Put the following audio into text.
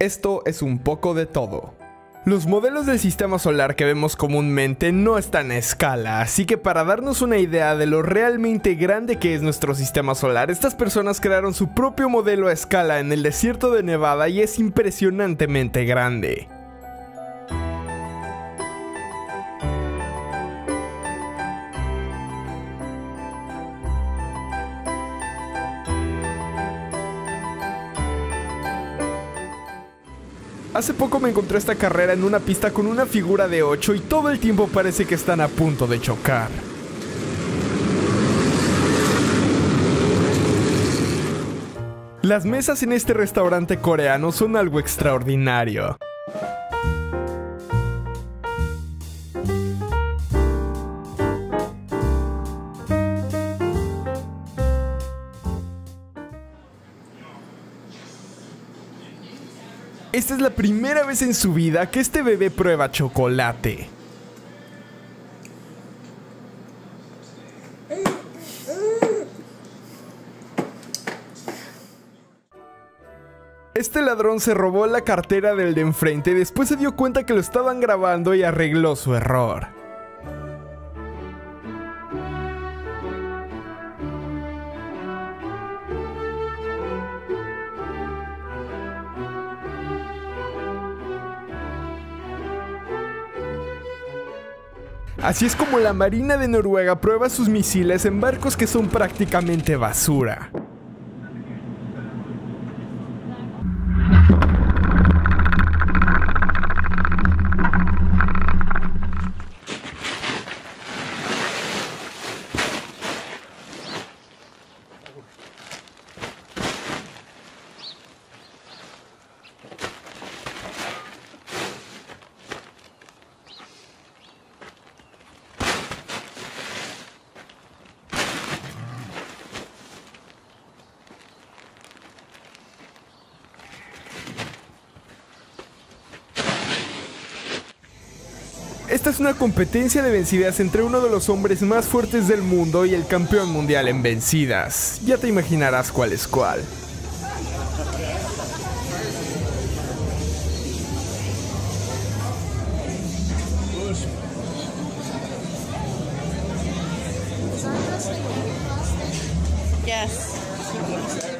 Esto es un poco de todo. Los modelos del sistema solar que vemos comúnmente no están a escala, así que para darnos una idea de lo realmente grande que es nuestro sistema solar, estas personas crearon su propio modelo a escala en el desierto de Nevada y es impresionantemente grande. Hace poco me encontré esta carrera en una pista con una figura de 8 y todo el tiempo parece que están a punto de chocar. Las mesas en este restaurante coreano son algo extraordinario. Esta es la primera vez en su vida que este bebé prueba chocolate. Este ladrón se robó la cartera del de enfrente después se dio cuenta que lo estaban grabando y arregló su error. Así es como la Marina de Noruega prueba sus misiles en barcos que son prácticamente basura. Esta es una competencia de vencidas entre uno de los hombres más fuertes del mundo y el campeón mundial en vencidas. Ya te imaginarás cuál es cuál. Yes.